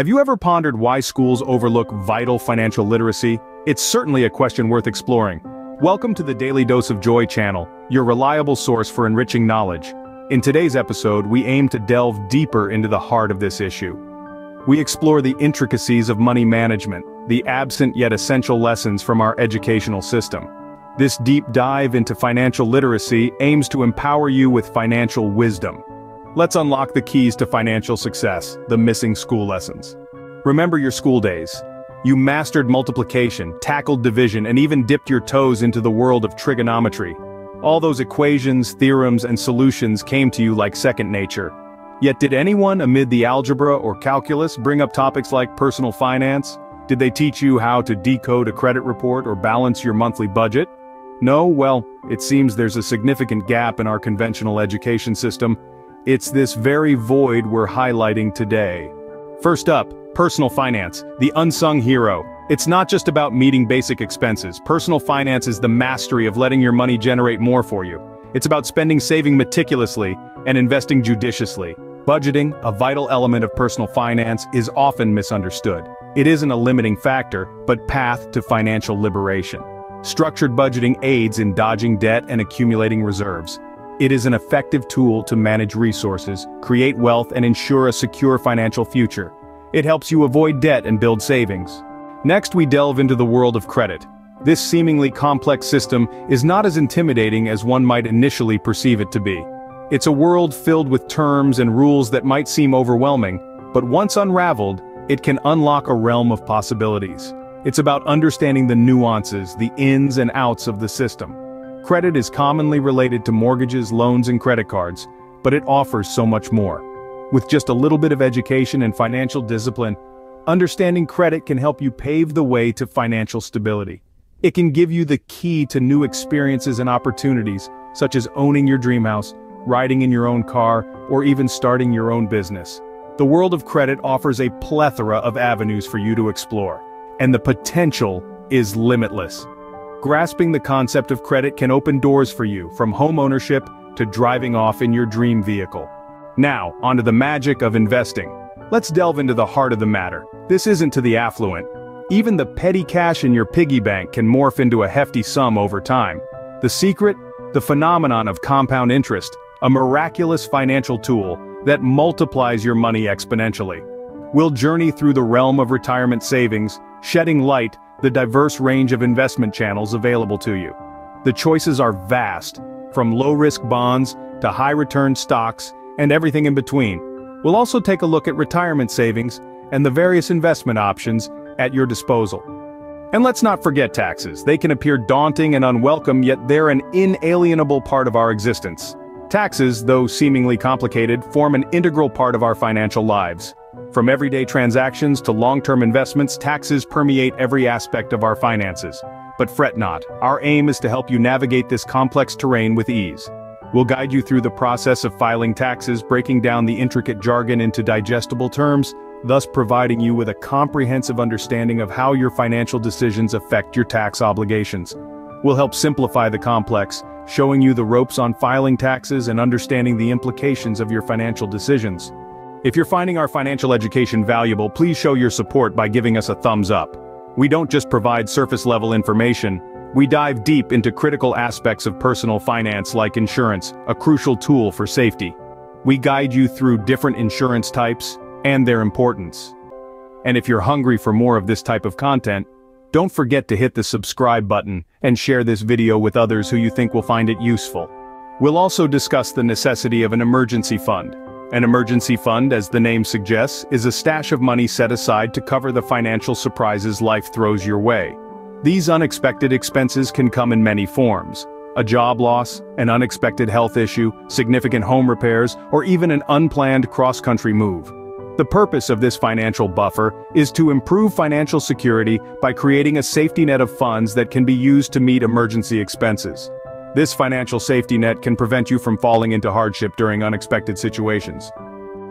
Have you ever pondered why schools overlook vital financial literacy? It's certainly a question worth exploring. Welcome to the Daily Dose of Joy channel, your reliable source for enriching knowledge. In today's episode, we aim to delve deeper into the heart of this issue. We explore the intricacies of money management, the absent yet essential lessons from our educational system. This deep dive into financial literacy aims to empower you with financial wisdom, Let's unlock the keys to financial success, the missing school lessons. Remember your school days. You mastered multiplication, tackled division, and even dipped your toes into the world of trigonometry. All those equations, theorems, and solutions came to you like second nature. Yet did anyone amid the algebra or calculus bring up topics like personal finance? Did they teach you how to decode a credit report or balance your monthly budget? No, well, it seems there's a significant gap in our conventional education system, it's this very void we're highlighting today. First up, personal finance, the unsung hero. It's not just about meeting basic expenses, personal finance is the mastery of letting your money generate more for you. It's about spending saving meticulously and investing judiciously. Budgeting, a vital element of personal finance, is often misunderstood. It isn't a limiting factor, but path to financial liberation. Structured budgeting aids in dodging debt and accumulating reserves. It is an effective tool to manage resources, create wealth and ensure a secure financial future. It helps you avoid debt and build savings. Next we delve into the world of credit. This seemingly complex system is not as intimidating as one might initially perceive it to be. It's a world filled with terms and rules that might seem overwhelming, but once unraveled, it can unlock a realm of possibilities. It's about understanding the nuances, the ins and outs of the system. Credit is commonly related to mortgages, loans and credit cards, but it offers so much more. With just a little bit of education and financial discipline, understanding credit can help you pave the way to financial stability. It can give you the key to new experiences and opportunities, such as owning your dream house, riding in your own car, or even starting your own business. The world of credit offers a plethora of avenues for you to explore, and the potential is limitless. Grasping the concept of credit can open doors for you, from home ownership to driving off in your dream vehicle. Now, onto the magic of investing. Let's delve into the heart of the matter. This isn't to the affluent. Even the petty cash in your piggy bank can morph into a hefty sum over time. The secret? The phenomenon of compound interest, a miraculous financial tool that multiplies your money exponentially. We'll journey through the realm of retirement savings, shedding light the diverse range of investment channels available to you. The choices are vast, from low-risk bonds to high-return stocks and everything in between. We'll also take a look at retirement savings and the various investment options at your disposal. And let's not forget taxes. They can appear daunting and unwelcome, yet they're an inalienable part of our existence. Taxes, though seemingly complicated, form an integral part of our financial lives. From everyday transactions to long-term investments, taxes permeate every aspect of our finances. But fret not, our aim is to help you navigate this complex terrain with ease. We'll guide you through the process of filing taxes, breaking down the intricate jargon into digestible terms, thus providing you with a comprehensive understanding of how your financial decisions affect your tax obligations. We'll help simplify the complex, showing you the ropes on filing taxes and understanding the implications of your financial decisions. If you're finding our financial education valuable, please show your support by giving us a thumbs up. We don't just provide surface-level information, we dive deep into critical aspects of personal finance like insurance, a crucial tool for safety. We guide you through different insurance types and their importance. And if you're hungry for more of this type of content, don't forget to hit the subscribe button and share this video with others who you think will find it useful. We'll also discuss the necessity of an emergency fund, an emergency fund, as the name suggests, is a stash of money set aside to cover the financial surprises life throws your way. These unexpected expenses can come in many forms. A job loss, an unexpected health issue, significant home repairs, or even an unplanned cross-country move. The purpose of this financial buffer is to improve financial security by creating a safety net of funds that can be used to meet emergency expenses. This financial safety net can prevent you from falling into hardship during unexpected situations.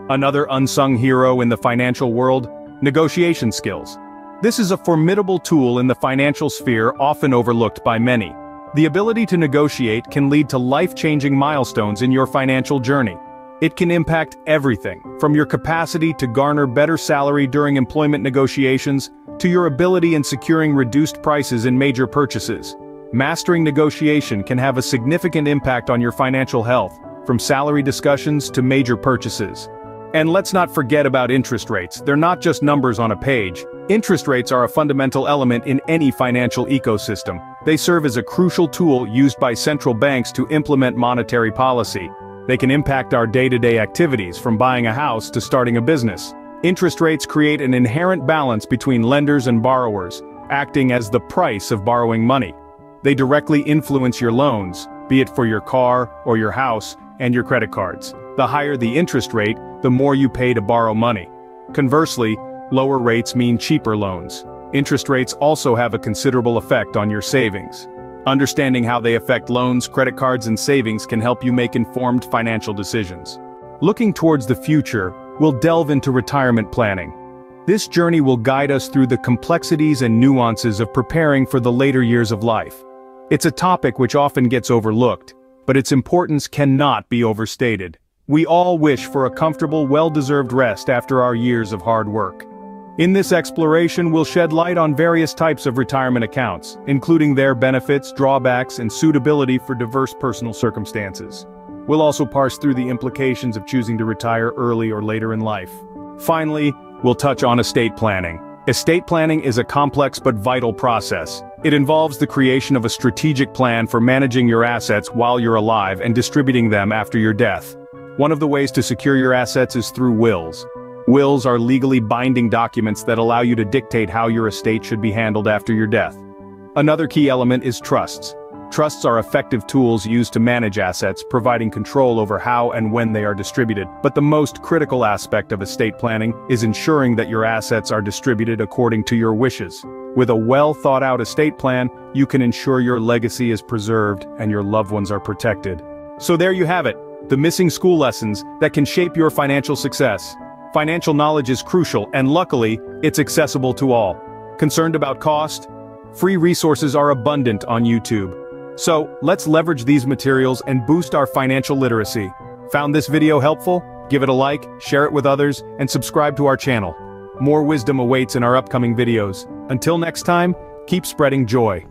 Another unsung hero in the financial world, negotiation skills. This is a formidable tool in the financial sphere often overlooked by many. The ability to negotiate can lead to life-changing milestones in your financial journey. It can impact everything, from your capacity to garner better salary during employment negotiations, to your ability in securing reduced prices in major purchases. Mastering negotiation can have a significant impact on your financial health, from salary discussions to major purchases. And let's not forget about interest rates, they're not just numbers on a page. Interest rates are a fundamental element in any financial ecosystem. They serve as a crucial tool used by central banks to implement monetary policy, they can impact our day-to-day -day activities from buying a house to starting a business. Interest rates create an inherent balance between lenders and borrowers, acting as the price of borrowing money. They directly influence your loans, be it for your car or your house, and your credit cards. The higher the interest rate, the more you pay to borrow money. Conversely, lower rates mean cheaper loans. Interest rates also have a considerable effect on your savings. Understanding how they affect loans, credit cards and savings can help you make informed financial decisions. Looking towards the future, we'll delve into retirement planning. This journey will guide us through the complexities and nuances of preparing for the later years of life. It's a topic which often gets overlooked, but its importance cannot be overstated. We all wish for a comfortable, well-deserved rest after our years of hard work. In this exploration we'll shed light on various types of retirement accounts, including their benefits, drawbacks, and suitability for diverse personal circumstances. We'll also parse through the implications of choosing to retire early or later in life. Finally, we'll touch on estate planning. Estate planning is a complex but vital process. It involves the creation of a strategic plan for managing your assets while you're alive and distributing them after your death. One of the ways to secure your assets is through wills. Wills are legally binding documents that allow you to dictate how your estate should be handled after your death. Another key element is trusts. Trusts are effective tools used to manage assets, providing control over how and when they are distributed. But the most critical aspect of estate planning is ensuring that your assets are distributed according to your wishes. With a well-thought-out estate plan, you can ensure your legacy is preserved and your loved ones are protected. So there you have it, the missing school lessons that can shape your financial success. Financial knowledge is crucial and luckily, it's accessible to all. Concerned about cost? Free resources are abundant on YouTube. So, let's leverage these materials and boost our financial literacy. Found this video helpful? Give it a like, share it with others, and subscribe to our channel. More wisdom awaits in our upcoming videos. Until next time, keep spreading joy.